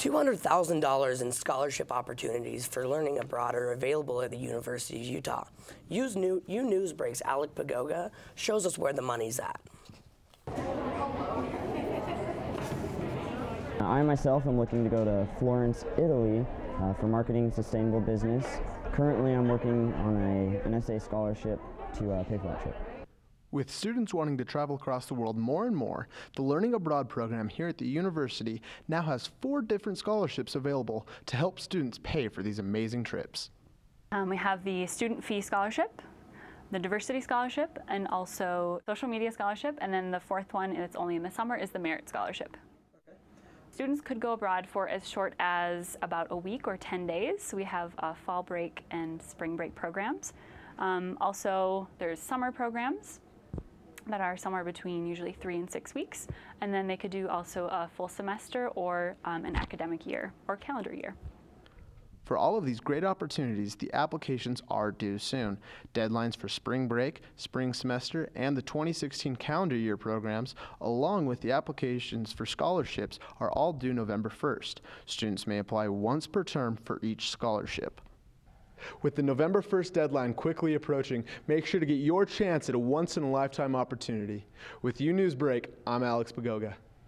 $200,000 in scholarship opportunities for learning abroad are available at the University of Utah. U Newsbreak's Alec Pagoga shows us where the money's at. I myself am looking to go to Florence, Italy uh, for marketing sustainable business. Currently, I'm working on a, an scholarship to uh, pay for that trip. With students wanting to travel across the world more and more, the Learning Abroad program here at the university now has four different scholarships available to help students pay for these amazing trips. Um, we have the Student Fee Scholarship, the Diversity Scholarship, and also Social Media Scholarship, and then the fourth one, and it's only in the summer, is the Merit Scholarship. Okay. Students could go abroad for as short as about a week or 10 days. We have uh, fall break and spring break programs. Um, also, there's summer programs that are somewhere between usually three and six weeks. And then they could do also a full semester or um, an academic year or calendar year. For all of these great opportunities, the applications are due soon. Deadlines for spring break, spring semester, and the 2016 calendar year programs, along with the applications for scholarships, are all due November 1st. Students may apply once per term for each scholarship. With the November 1st deadline quickly approaching, make sure to get your chance at a once in a lifetime opportunity. With U News Break, I'm Alex Pagoga.